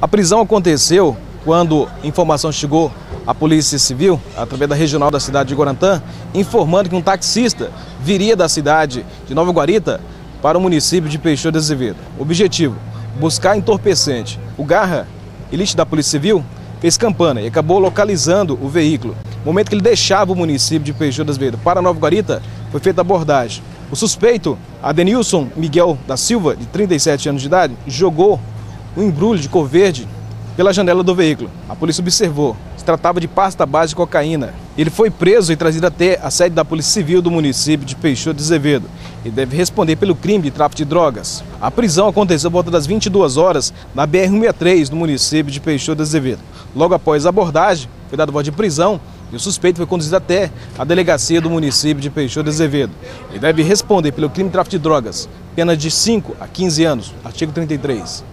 A prisão aconteceu quando informação chegou à Polícia Civil, através da regional da cidade de Guarantã, informando que um taxista viria da cidade de Nova Guarita para o município de Peixoto de Azevedo. Objetivo, buscar entorpecente. O Garra, elite da Polícia Civil, fez campana e acabou localizando o veículo. No momento que ele deixava o município de Peixoto de Azevedo para Nova Guarita, foi feita abordagem. O suspeito, Adenilson Miguel da Silva, de 37 anos de idade, jogou um embrulho de cor verde pela janela do veículo. A polícia observou. Se tratava de pasta base de cocaína. Ele foi preso e trazido até a sede da Polícia Civil do município de Peixoto de Azevedo. Ele deve responder pelo crime de tráfico de drogas. A prisão aconteceu por volta das 22 horas na BR-163, no município de Peixoto de Azevedo. Logo após a abordagem, foi dado voz de prisão e o suspeito foi conduzido até a delegacia do município de Peixoto de Azevedo. Ele deve responder pelo crime de tráfico de drogas, pena de 5 a 15 anos, artigo 33.